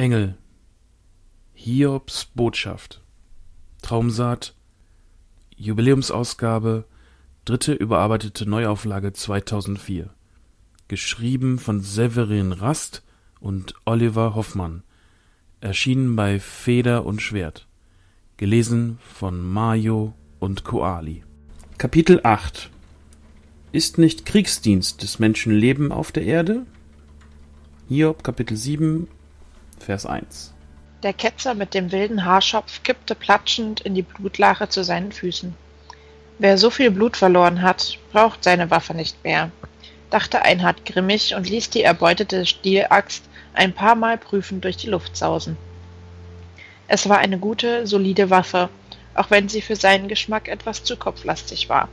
Engel. Hiobs Botschaft. Traumsaat. Jubiläumsausgabe. Dritte überarbeitete Neuauflage 2004 geschrieben von Severin Rast und Oliver Hoffmann. Erschienen bei Feder und Schwert. Gelesen von Mayo und Koali. Kapitel 8 Ist nicht Kriegsdienst des Menschen Leben auf der Erde? Hiob Kapitel 7 Vers 1 Der Ketzer mit dem wilden Haarschopf kippte platschend in die Blutlache zu seinen Füßen. Wer so viel Blut verloren hat, braucht seine Waffe nicht mehr, dachte Einhard grimmig und ließ die erbeutete Stielaxt ein paar Mal prüfend durch die Luft sausen. Es war eine gute, solide Waffe, auch wenn sie für seinen Geschmack etwas zu kopflastig war.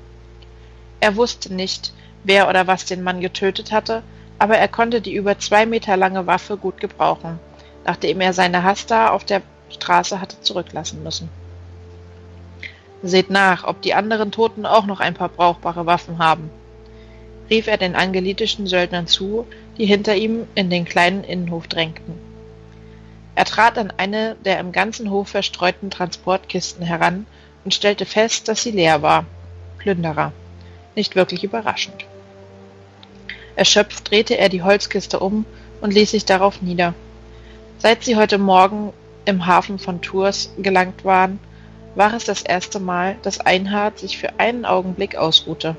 Er wusste nicht, wer oder was den Mann getötet hatte, aber er konnte die über zwei Meter lange Waffe gut gebrauchen nachdem er seine Hasta auf der Straße hatte zurücklassen müssen. Seht nach, ob die anderen Toten auch noch ein paar brauchbare Waffen haben, rief er den angelitischen Söldnern zu, die hinter ihm in den kleinen Innenhof drängten. Er trat an eine der im ganzen Hof verstreuten Transportkisten heran und stellte fest, dass sie leer war. Plünderer. Nicht wirklich überraschend. Erschöpft drehte er die Holzkiste um und ließ sich darauf nieder. Seit sie heute Morgen im Hafen von Tours gelangt waren, war es das erste Mal, dass Einhard sich für einen Augenblick ausruhte.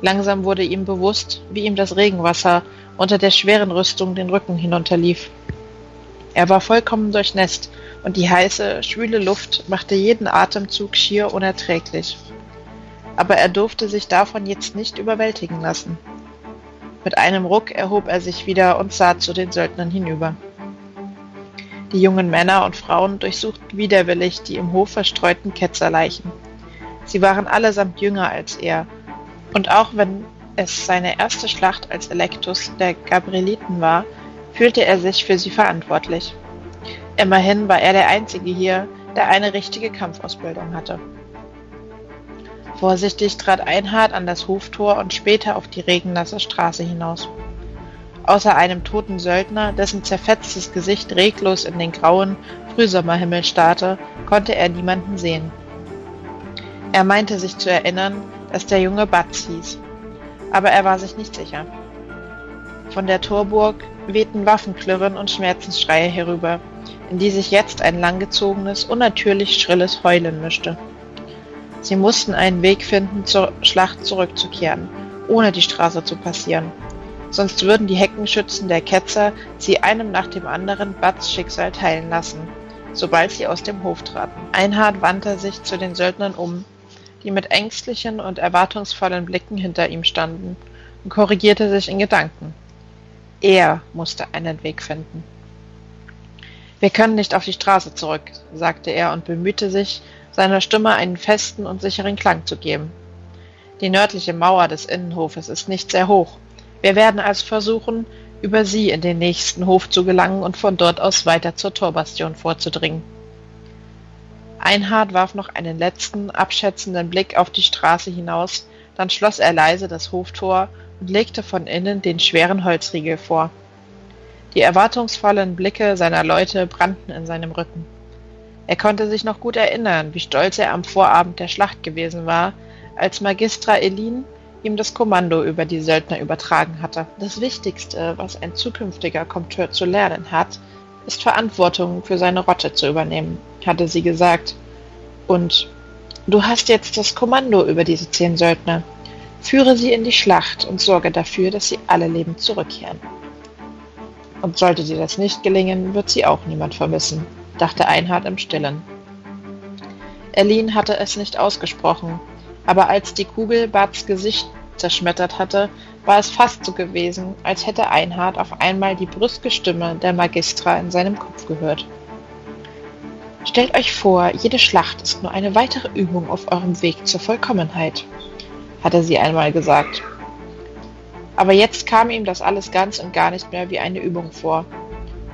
Langsam wurde ihm bewusst, wie ihm das Regenwasser unter der schweren Rüstung den Rücken hinunterlief. Er war vollkommen durchnässt und die heiße, schwüle Luft machte jeden Atemzug schier unerträglich. Aber er durfte sich davon jetzt nicht überwältigen lassen. Mit einem Ruck erhob er sich wieder und sah zu den Söldnern hinüber. Die jungen Männer und Frauen durchsuchten widerwillig die im Hof verstreuten Ketzerleichen. Sie waren allesamt jünger als er, und auch wenn es seine erste Schlacht als Elektus der Gabrieliten war, fühlte er sich für sie verantwortlich. Immerhin war er der Einzige hier, der eine richtige Kampfausbildung hatte. Vorsichtig trat Einhard an das Hoftor und später auf die regennasse Straße hinaus. Außer einem toten Söldner, dessen zerfetztes Gesicht reglos in den grauen Frühsommerhimmel starrte, konnte er niemanden sehen. Er meinte sich zu erinnern, dass der Junge Batz hieß, aber er war sich nicht sicher. Von der Torburg wehten Waffenklirren und Schmerzensschreie herüber, in die sich jetzt ein langgezogenes, unnatürlich schrilles Heulen mischte. Sie mussten einen Weg finden, zur Schlacht zurückzukehren, ohne die Straße zu passieren, sonst würden die Heckenschützen der Ketzer sie einem nach dem anderen Batz Schicksal teilen lassen, sobald sie aus dem Hof traten. Einhard wandte sich zu den Söldnern um, die mit ängstlichen und erwartungsvollen Blicken hinter ihm standen, und korrigierte sich in Gedanken. Er musste einen Weg finden. Wir können nicht auf die Straße zurück, sagte er und bemühte sich, seiner Stimme einen festen und sicheren Klang zu geben. Die nördliche Mauer des Innenhofes ist nicht sehr hoch, wir werden also versuchen, über sie in den nächsten Hof zu gelangen und von dort aus weiter zur Torbastion vorzudringen. Einhard warf noch einen letzten, abschätzenden Blick auf die Straße hinaus, dann schloss er leise das Hoftor und legte von innen den schweren Holzriegel vor. Die erwartungsvollen Blicke seiner Leute brannten in seinem Rücken. Er konnte sich noch gut erinnern, wie stolz er am Vorabend der Schlacht gewesen war, als Magistra Elin ihm das Kommando über die Söldner übertragen hatte. Das Wichtigste, was ein zukünftiger Kompteur zu lernen hat, ist Verantwortung für seine Rotte zu übernehmen, hatte sie gesagt. Und du hast jetzt das Kommando über diese zehn Söldner. Führe sie in die Schlacht und sorge dafür, dass sie alle lebend zurückkehren. Und sollte dir das nicht gelingen, wird sie auch niemand vermissen, dachte Einhard im Stillen. Erlin hatte es nicht ausgesprochen, aber als die Kugel Barts Gesicht zerschmettert hatte, war es fast so gewesen, als hätte Einhard auf einmal die brüske Stimme der Magistra in seinem Kopf gehört. Stellt euch vor, jede Schlacht ist nur eine weitere Übung auf eurem Weg zur Vollkommenheit, hatte sie einmal gesagt. Aber jetzt kam ihm das alles ganz und gar nicht mehr wie eine Übung vor.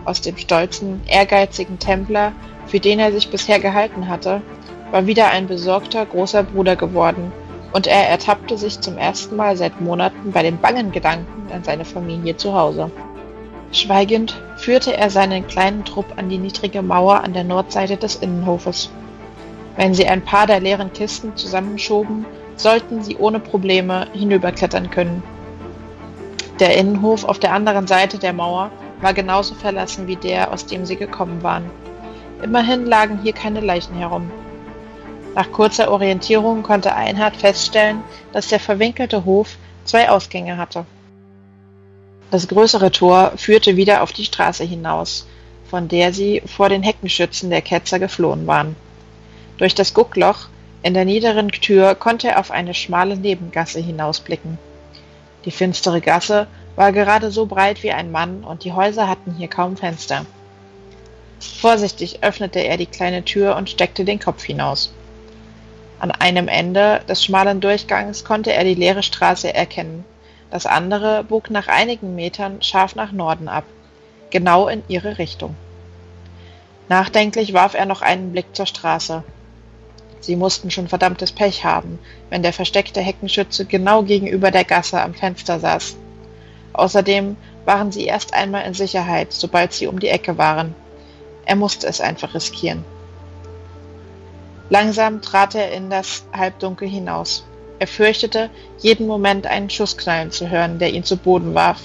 Aus dem stolzen, ehrgeizigen Templer, für den er sich bisher gehalten hatte, war wieder ein besorgter großer Bruder geworden, und er ertappte sich zum ersten Mal seit Monaten bei dem bangen Gedanken an seine Familie zu Hause. Schweigend führte er seinen kleinen Trupp an die niedrige Mauer an der Nordseite des Innenhofes. Wenn sie ein paar der leeren Kisten zusammenschoben, sollten sie ohne Probleme hinüberklettern können. Der Innenhof auf der anderen Seite der Mauer war genauso verlassen wie der, aus dem sie gekommen waren. Immerhin lagen hier keine Leichen herum. Nach kurzer Orientierung konnte Einhard feststellen, dass der verwinkelte Hof zwei Ausgänge hatte. Das größere Tor führte wieder auf die Straße hinaus, von der sie vor den Heckenschützen der Ketzer geflohen waren. Durch das Guckloch in der niederen Tür konnte er auf eine schmale Nebengasse hinausblicken. Die finstere Gasse war gerade so breit wie ein Mann und die Häuser hatten hier kaum Fenster. Vorsichtig öffnete er die kleine Tür und steckte den Kopf hinaus. An einem Ende des schmalen Durchgangs konnte er die leere Straße erkennen. Das andere bog nach einigen Metern scharf nach Norden ab, genau in ihre Richtung. Nachdenklich warf er noch einen Blick zur Straße. Sie mussten schon verdammtes Pech haben, wenn der versteckte Heckenschütze genau gegenüber der Gasse am Fenster saß. Außerdem waren sie erst einmal in Sicherheit, sobald sie um die Ecke waren. Er musste es einfach riskieren. Langsam trat er in das Halbdunkel hinaus. Er fürchtete, jeden Moment einen Schuss knallen zu hören, der ihn zu Boden warf.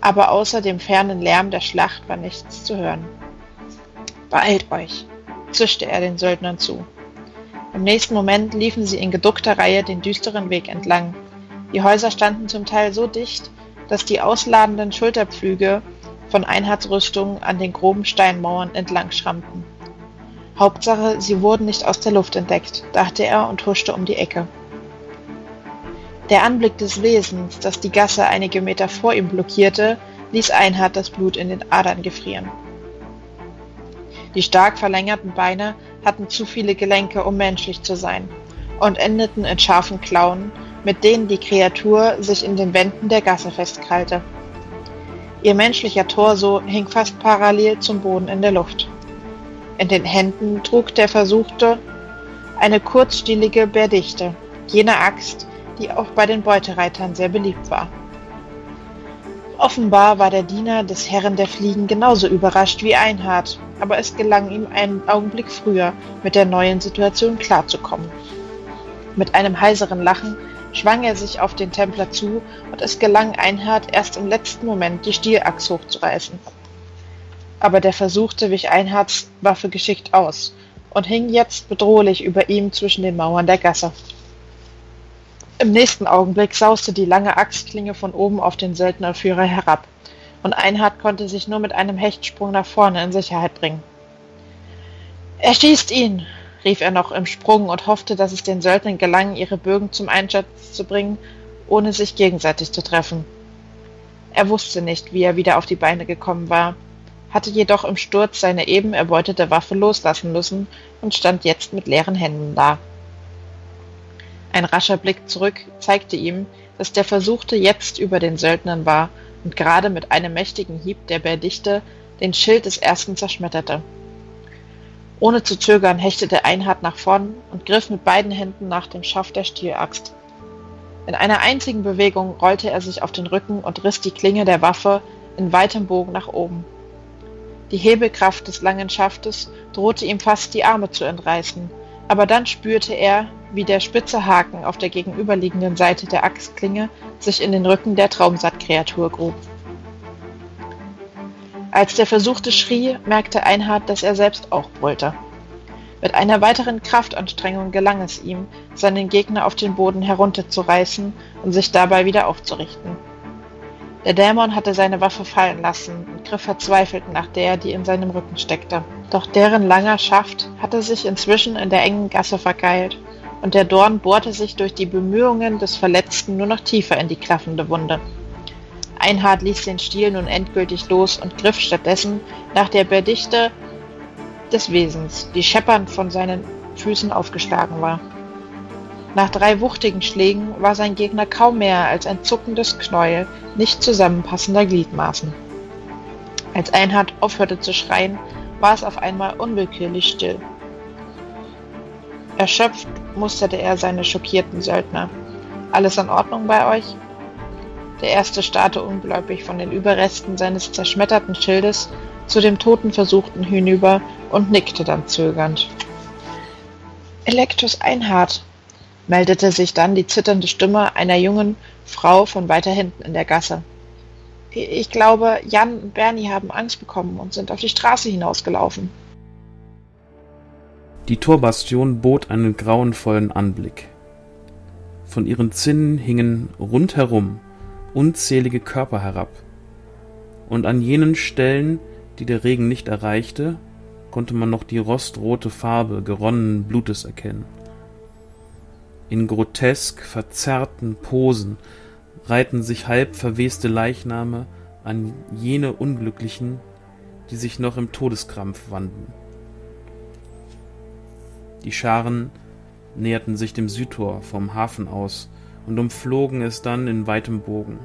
Aber außer dem fernen Lärm der Schlacht war nichts zu hören. Beeilt euch, zischte er den Söldnern zu. Im nächsten Moment liefen sie in geduckter Reihe den düsteren Weg entlang. Die Häuser standen zum Teil so dicht, dass die ausladenden Schulterpflüge von Einheitsrüstungen an den groben Steinmauern entlang schrammten. Hauptsache, sie wurden nicht aus der Luft entdeckt, dachte er und huschte um die Ecke. Der Anblick des Wesens, das die Gasse einige Meter vor ihm blockierte, ließ Einhard das Blut in den Adern gefrieren. Die stark verlängerten Beine hatten zu viele Gelenke, um menschlich zu sein, und endeten in scharfen Klauen, mit denen die Kreatur sich in den Wänden der Gasse festkrallte. Ihr menschlicher Torso hing fast parallel zum Boden in der Luft. In den Händen trug der Versuchte eine kurzstielige Berdichte, jene Axt, die auch bei den Beutereitern sehr beliebt war. Offenbar war der Diener des Herren der Fliegen genauso überrascht wie Einhard, aber es gelang ihm einen Augenblick früher, mit der neuen Situation klarzukommen. Mit einem heiseren Lachen schwang er sich auf den Templer zu, und es gelang Einhard erst im letzten Moment, die Stielachs hochzureißen aber der Versuchte wich Einhards Waffe geschickt aus und hing jetzt bedrohlich über ihm zwischen den Mauern der Gasse. Im nächsten Augenblick sauste die lange Axtklinge von oben auf den Söldnerführer herab, und Einhard konnte sich nur mit einem Hechtsprung nach vorne in Sicherheit bringen. Er schießt ihn, rief er noch im Sprung und hoffte, dass es den Söldnern gelang, ihre Bögen zum Einsatz zu bringen, ohne sich gegenseitig zu treffen. Er wusste nicht, wie er wieder auf die Beine gekommen war, hatte jedoch im Sturz seine eben erbeutete Waffe loslassen müssen und stand jetzt mit leeren Händen da. Ein rascher Blick zurück zeigte ihm, dass der Versuchte jetzt über den Söldnern war und gerade mit einem mächtigen Hieb der Berdichte den Schild des ersten zerschmetterte. Ohne zu zögern hechtete Einhard nach vorn und griff mit beiden Händen nach dem Schaft der Stielaxt. In einer einzigen Bewegung rollte er sich auf den Rücken und riss die Klinge der Waffe in weitem Bogen nach oben. Die Hebelkraft des langen Schaftes drohte ihm fast die Arme zu entreißen, aber dann spürte er, wie der spitze Haken auf der gegenüberliegenden Seite der Axtklinge sich in den Rücken der Traumsattkreatur grub. Als der Versuchte schrie, merkte Einhard, dass er selbst auch brüllte. Mit einer weiteren Kraftanstrengung gelang es ihm, seinen Gegner auf den Boden herunterzureißen und sich dabei wieder aufzurichten. Der Dämon hatte seine Waffe fallen lassen und griff verzweifelt nach der, die in seinem Rücken steckte. Doch deren langer Schaft hatte sich inzwischen in der engen Gasse verkeilt, und der Dorn bohrte sich durch die Bemühungen des Verletzten nur noch tiefer in die klaffende Wunde. Einhard ließ den Stiel nun endgültig los und griff stattdessen nach der Berdichte des Wesens, die scheppernd von seinen Füßen aufgeschlagen war. Nach drei wuchtigen Schlägen war sein Gegner kaum mehr als ein zuckendes Knäuel nicht zusammenpassender Gliedmaßen. Als Einhard aufhörte zu schreien, war es auf einmal unwillkürlich still. Erschöpft musterte er seine schockierten Söldner. Alles in Ordnung bei euch? Der erste starrte ungläubig von den Überresten seines zerschmetterten Schildes zu dem toten Versuchten hinüber und nickte dann zögernd. Elektus Einhard, meldete sich dann die zitternde Stimme einer jungen Frau von weiter hinten in der Gasse. Ich glaube, Jan und Bernie haben Angst bekommen und sind auf die Straße hinausgelaufen. Die Torbastion bot einen grauenvollen Anblick. Von ihren Zinnen hingen rundherum unzählige Körper herab, und an jenen Stellen, die der Regen nicht erreichte, konnte man noch die rostrote Farbe geronnenen Blutes erkennen. In grotesk verzerrten Posen reihten sich halb verweste Leichname an jene Unglücklichen, die sich noch im Todeskrampf wanden. Die Scharen näherten sich dem Südtor vom Hafen aus und umflogen es dann in weitem Bogen.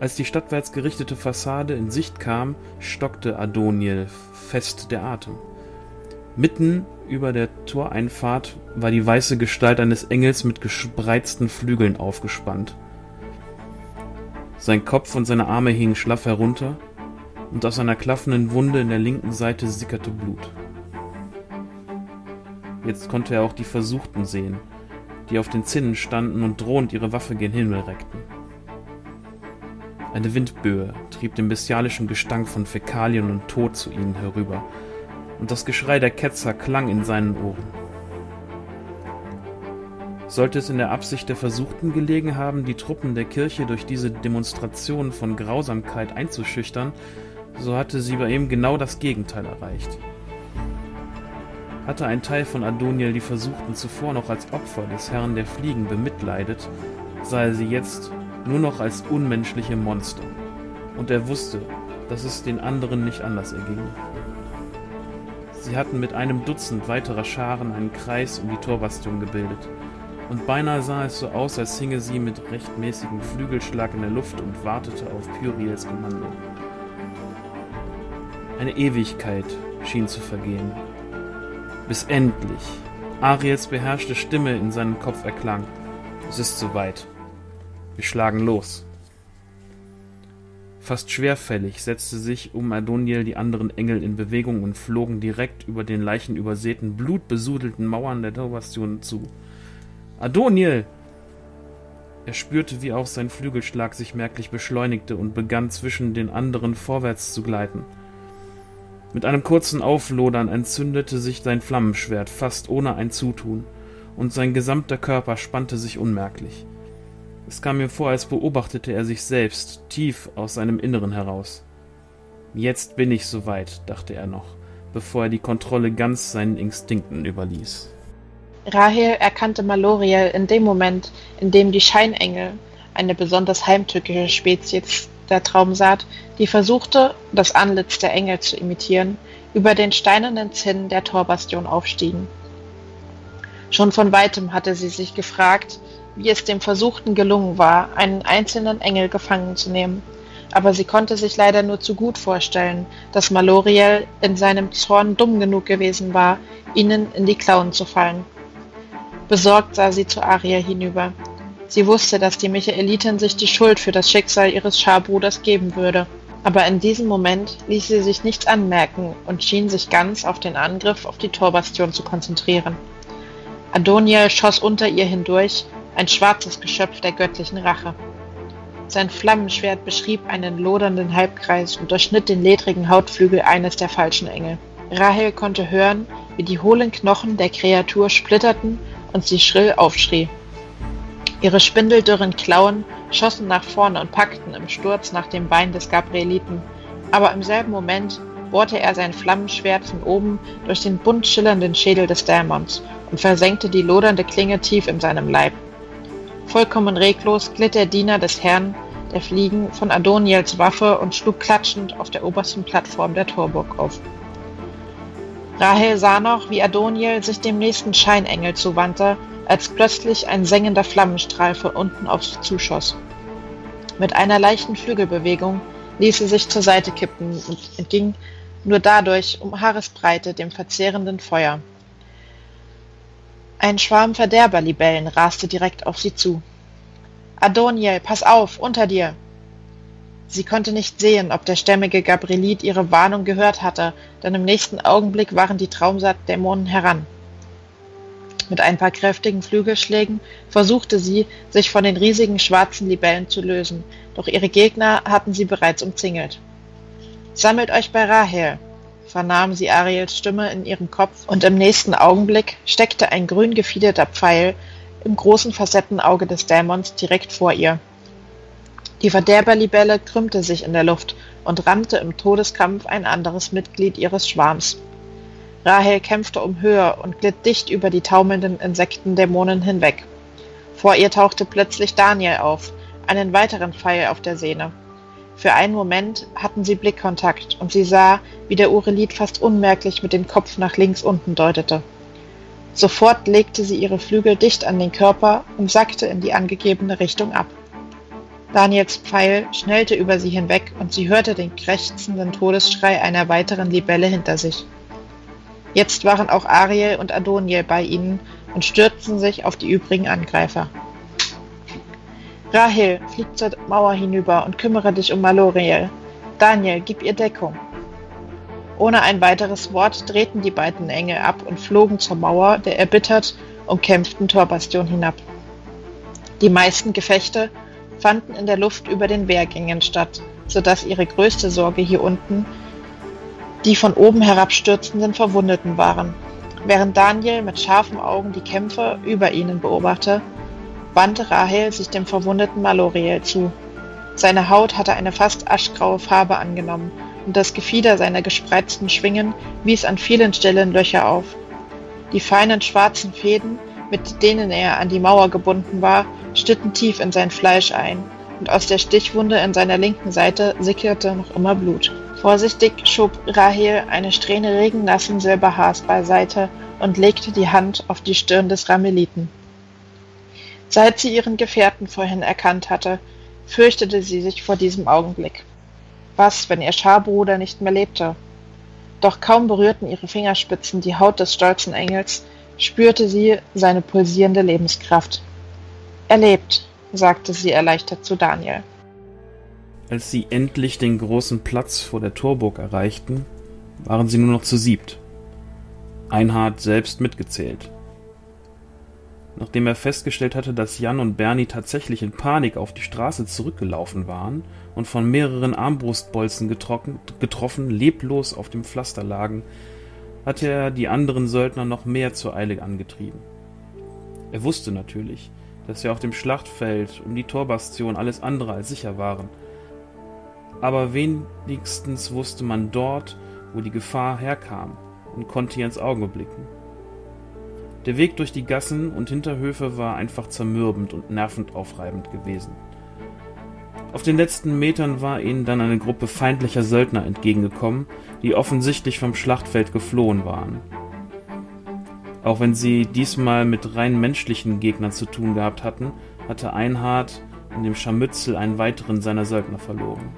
Als die stadtwärts gerichtete Fassade in Sicht kam, stockte Adoniel fest der Atem. Mitten über der Toreinfahrt war die weiße Gestalt eines Engels mit gespreizten Flügeln aufgespannt. Sein Kopf und seine Arme hingen schlaff herunter, und aus einer klaffenden Wunde in der linken Seite sickerte Blut. Jetzt konnte er auch die Versuchten sehen, die auf den Zinnen standen und drohend ihre Waffe gen Himmel reckten. Eine Windböe trieb den bestialischen Gestank von Fäkalien und Tod zu ihnen herüber, und das Geschrei der Ketzer klang in seinen Ohren. Sollte es in der Absicht der Versuchten gelegen haben, die Truppen der Kirche durch diese Demonstration von Grausamkeit einzuschüchtern, so hatte sie bei ihm genau das Gegenteil erreicht. Hatte ein Teil von Adoniel die Versuchten zuvor noch als Opfer des Herrn der Fliegen bemitleidet, sah er sie jetzt nur noch als unmenschliche Monster. Und er wusste, dass es den anderen nicht anders erging. Sie hatten mit einem Dutzend weiterer Scharen einen Kreis um die Torbastion gebildet, und beinahe sah es so aus, als hinge sie mit rechtmäßigem Flügelschlag in der Luft und wartete auf Pyriels Kommando. Eine Ewigkeit schien zu vergehen, bis endlich Ariels beherrschte Stimme in seinem Kopf erklang. Es ist soweit. Wir schlagen los. Fast schwerfällig setzte sich um Adoniel die anderen Engel in Bewegung und flogen direkt über den leichenübersäten, blutbesudelten Mauern der Torbastion zu. Adoniel! Er spürte, wie auch sein Flügelschlag sich merklich beschleunigte und begann zwischen den anderen vorwärts zu gleiten. Mit einem kurzen Auflodern entzündete sich sein Flammenschwert fast ohne ein Zutun, und sein gesamter Körper spannte sich unmerklich. Es kam mir vor, als beobachtete er sich selbst tief aus seinem Inneren heraus. Jetzt bin ich soweit, dachte er noch, bevor er die Kontrolle ganz seinen Instinkten überließ. Rahel erkannte Maloriel in dem Moment, in dem die Scheinengel, eine besonders heimtückische Spezies der Traumsaat, die versuchte, das Antlitz der Engel zu imitieren, über den steinernen Zinn der Torbastion aufstiegen. Schon von weitem hatte sie sich gefragt, wie es dem Versuchten gelungen war, einen einzelnen Engel gefangen zu nehmen. Aber sie konnte sich leider nur zu gut vorstellen, dass Maloriel in seinem Zorn dumm genug gewesen war, ihnen in die Klauen zu fallen. Besorgt sah sie zu Aria hinüber. Sie wusste, dass die Michaelitin sich die Schuld für das Schicksal ihres Scharbruders geben würde. Aber in diesem Moment ließ sie sich nichts anmerken und schien sich ganz auf den Angriff auf die Torbastion zu konzentrieren. Adoniel schoss unter ihr hindurch ein schwarzes Geschöpf der göttlichen Rache. Sein Flammenschwert beschrieb einen lodernden Halbkreis und durchschnitt den ledrigen Hautflügel eines der falschen Engel. Rahel konnte hören, wie die hohlen Knochen der Kreatur splitterten und sie schrill aufschrie. Ihre spindeldürren Klauen schossen nach vorne und packten im Sturz nach dem Bein des Gabrieliten, aber im selben Moment bohrte er sein Flammenschwert von oben durch den bunt schillernden Schädel des Dämons und versenkte die lodernde Klinge tief in seinem Leib. Vollkommen reglos glitt der Diener des Herrn der Fliegen von Adoniels Waffe und schlug klatschend auf der obersten Plattform der Torburg auf. Rahel sah noch, wie Adoniel sich dem nächsten Scheinengel zuwandte, als plötzlich ein sengender Flammenstrahl von unten auf sie zuschoss. Mit einer leichten Flügelbewegung ließ sie sich zur Seite kippen und entging nur dadurch um Haaresbreite dem verzehrenden Feuer. Ein Schwarm Verderberlibellen raste direkt auf sie zu. Adoniel, pass auf, unter dir! Sie konnte nicht sehen, ob der stämmige Gabrielit ihre Warnung gehört hatte, denn im nächsten Augenblick waren die Traumsaat-Dämonen heran. Mit ein paar kräftigen Flügelschlägen versuchte sie, sich von den riesigen schwarzen Libellen zu lösen, doch ihre Gegner hatten sie bereits umzingelt. Sammelt euch bei Rahel, vernahm sie Ariels Stimme in ihrem Kopf, und im nächsten Augenblick steckte ein grün gefiederter Pfeil im großen Facettenauge des Dämons direkt vor ihr. Die Verderberlibelle krümmte sich in der Luft und rammte im Todeskampf ein anderes Mitglied ihres Schwarms. Rahel kämpfte um Höhe und glitt dicht über die taumelnden Insektendämonen hinweg. Vor ihr tauchte plötzlich Daniel auf, einen weiteren Pfeil auf der Sehne. Für einen Moment hatten sie Blickkontakt und sie sah, wie der Urelit fast unmerklich mit dem Kopf nach links unten deutete. Sofort legte sie ihre Flügel dicht an den Körper und sackte in die angegebene Richtung ab. Daniels Pfeil schnellte über sie hinweg und sie hörte den krächzenden Todesschrei einer weiteren Libelle hinter sich. Jetzt waren auch Ariel und Adoniel bei ihnen und stürzten sich auf die übrigen Angreifer. Rahel, flieg zur Mauer hinüber und kümmere dich um Maloriel. Daniel, gib ihr Deckung. Ohne ein weiteres Wort drehten die beiden Engel ab und flogen zur Mauer der erbittert umkämpften Torbastion hinab. Die meisten Gefechte fanden in der Luft über den Wehrgängen statt, so dass ihre größte Sorge hier unten die von oben herabstürzenden Verwundeten waren. Während Daniel mit scharfen Augen die Kämpfe über ihnen beobachtete, wandte Rahel sich dem verwundeten Maloriel zu. Seine Haut hatte eine fast aschgraue Farbe angenommen und das Gefieder seiner gespreizten Schwingen wies an vielen Stellen Löcher auf. Die feinen schwarzen Fäden, mit denen er an die Mauer gebunden war, schnitten tief in sein Fleisch ein, und aus der Stichwunde in seiner linken Seite sickerte noch immer Blut. Vorsichtig schob Rahel eine Strähne regennassen Silberhaars beiseite und legte die Hand auf die Stirn des Rameliten. Seit sie ihren Gefährten vorhin erkannt hatte, fürchtete sie sich vor diesem Augenblick. Was, wenn ihr Scharbruder nicht mehr lebte? Doch kaum berührten ihre Fingerspitzen die Haut des stolzen Engels, spürte sie seine pulsierende Lebenskraft. Er lebt, sagte sie erleichtert zu Daniel. Als sie endlich den großen Platz vor der Torburg erreichten, waren sie nur noch zu siebt. Einhard selbst mitgezählt. Nachdem er festgestellt hatte, dass Jan und Bernie tatsächlich in Panik auf die Straße zurückgelaufen waren und von mehreren Armbrustbolzen getroffen leblos auf dem Pflaster lagen, hatte er die anderen Söldner noch mehr zur Eile angetrieben. Er wusste natürlich, dass sie auf dem Schlachtfeld um die Torbastion alles andere als sicher waren – aber wenigstens wusste man dort, wo die Gefahr herkam und konnte ihr ins Auge blicken. Der Weg durch die Gassen und Hinterhöfe war einfach zermürbend und nervend aufreibend gewesen. Auf den letzten Metern war ihnen dann eine Gruppe feindlicher Söldner entgegengekommen, die offensichtlich vom Schlachtfeld geflohen waren. Auch wenn sie diesmal mit rein menschlichen Gegnern zu tun gehabt hatten, hatte Einhard in dem Scharmützel einen weiteren seiner Söldner verloren.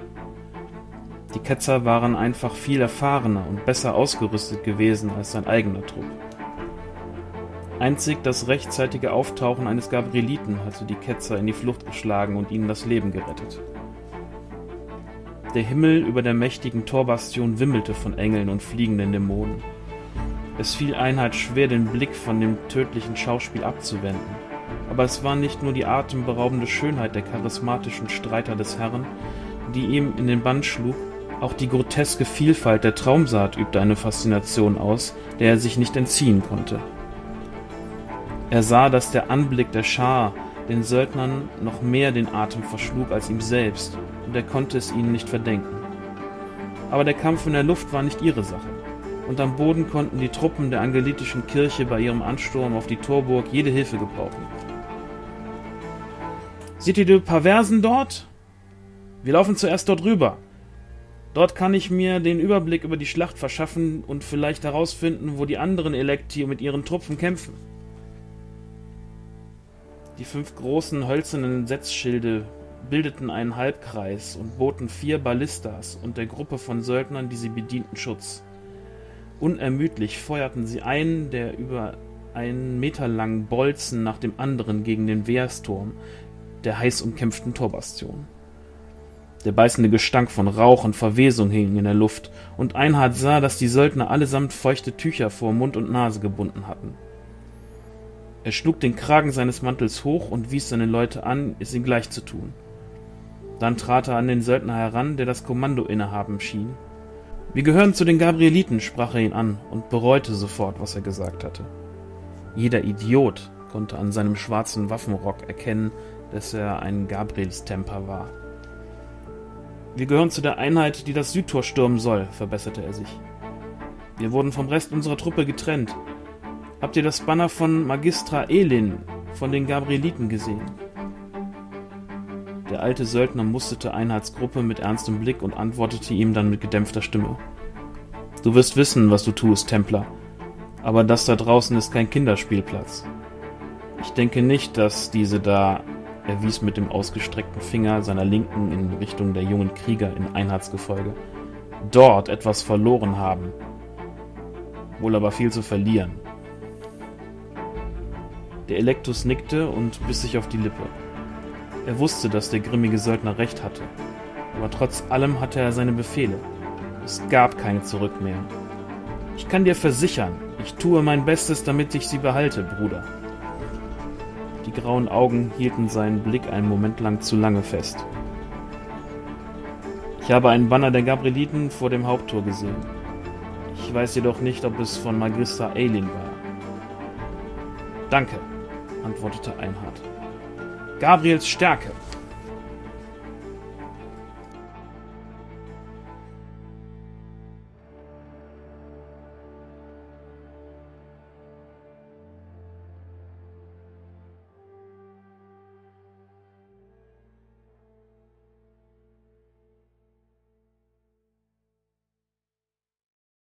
Die Ketzer waren einfach viel erfahrener und besser ausgerüstet gewesen als sein eigener Trupp. Einzig das rechtzeitige Auftauchen eines Gabrieliten hatte die Ketzer in die Flucht geschlagen und ihnen das Leben gerettet. Der Himmel über der mächtigen Torbastion wimmelte von Engeln und fliegenden Dämonen. Es fiel Einheit schwer, den Blick von dem tödlichen Schauspiel abzuwenden. Aber es war nicht nur die atemberaubende Schönheit der charismatischen Streiter des Herrn, die ihm in den Bann schlug, auch die groteske Vielfalt der Traumsaat übte eine Faszination aus, der er sich nicht entziehen konnte. Er sah, dass der Anblick der Schar den Söldnern noch mehr den Atem verschlug als ihm selbst, und er konnte es ihnen nicht verdenken. Aber der Kampf in der Luft war nicht ihre Sache, und am Boden konnten die Truppen der angelitischen Kirche bei ihrem Ansturm auf die Torburg jede Hilfe gebrauchen. Seht ihr die Perversen dort? Wir laufen zuerst dort rüber, Dort kann ich mir den Überblick über die Schlacht verschaffen und vielleicht herausfinden, wo die anderen Elekti mit ihren Truppen kämpfen. Die fünf großen hölzernen Setzschilde bildeten einen Halbkreis und boten vier Ballistas und der Gruppe von Söldnern, die sie bedienten, Schutz. Unermüdlich feuerten sie einen der über einen Meter langen Bolzen nach dem anderen gegen den Wehrsturm, der heiß umkämpften Torbastion. Der beißende Gestank von Rauch und Verwesung hing in der Luft, und Einhard sah, dass die Söldner allesamt feuchte Tücher vor Mund und Nase gebunden hatten. Er schlug den Kragen seines Mantels hoch und wies seine Leute an, es ihm gleich zu tun. Dann trat er an den Söldner heran, der das Kommando innehaben schien. Wir gehören zu den Gabrieliten, sprach er ihn an und bereute sofort, was er gesagt hatte. Jeder Idiot konnte an seinem schwarzen Waffenrock erkennen, dass er ein Gabrielstemper war. Wir gehören zu der Einheit, die das Südtor stürmen soll, verbesserte er sich. Wir wurden vom Rest unserer Truppe getrennt. Habt ihr das Banner von Magistra Elin von den Gabrieliten gesehen? Der alte Söldner musterte Einheits Gruppe mit ernstem Blick und antwortete ihm dann mit gedämpfter Stimme. Du wirst wissen, was du tust, Templer. Aber das da draußen ist kein Kinderspielplatz. Ich denke nicht, dass diese da er wies mit dem ausgestreckten Finger seiner Linken in Richtung der jungen Krieger in Einheitsgefolge. Dort etwas verloren haben. Wohl aber viel zu verlieren. Der Elektus nickte und biss sich auf die Lippe. Er wusste, dass der grimmige Söldner recht hatte. Aber trotz allem hatte er seine Befehle. Es gab keine Zurück mehr. Ich kann dir versichern, ich tue mein Bestes, damit ich sie behalte, Bruder. Die grauen Augen hielten seinen Blick einen Moment lang zu lange fest. Ich habe einen Banner der Gabrieliten vor dem Haupttor gesehen. Ich weiß jedoch nicht, ob es von Magister Ailin war. Danke, antwortete Einhard. Gabriels Stärke,